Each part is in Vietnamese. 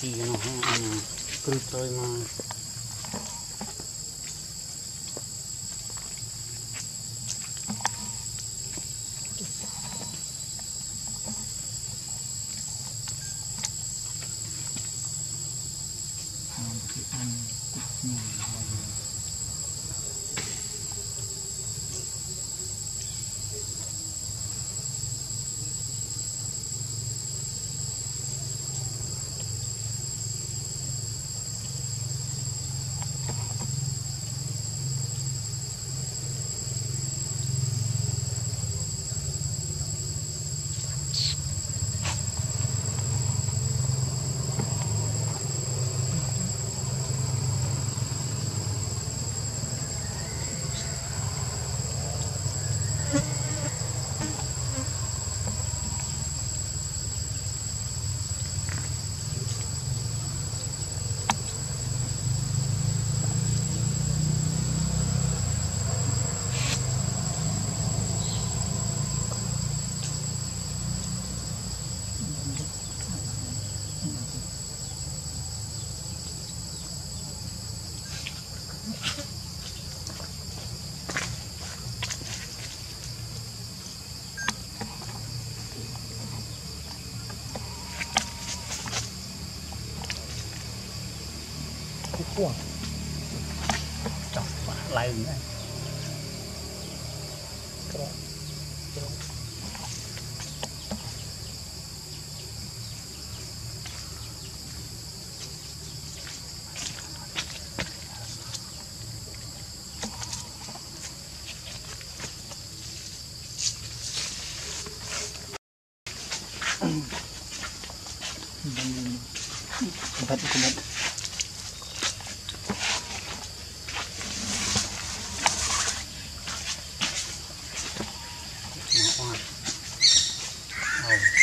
是，嗯，吃着呢。của. Chọc lại nữa, các bạn Hãy subscribe cho kênh Ghiền Mì Gõ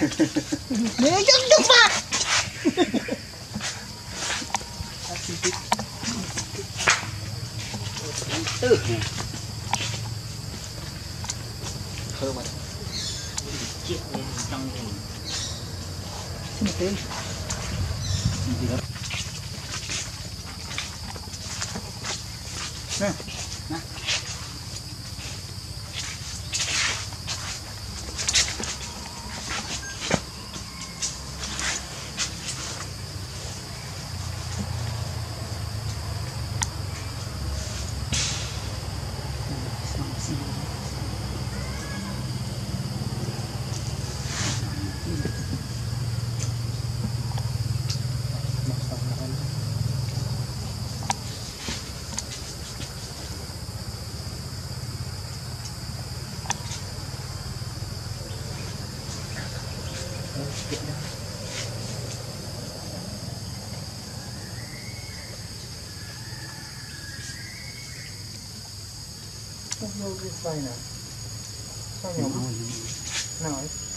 Nè chút chút mà tư Thơ mà chiếc lên trong thì Xin một tiếng gì đó Nè. Nè Không vô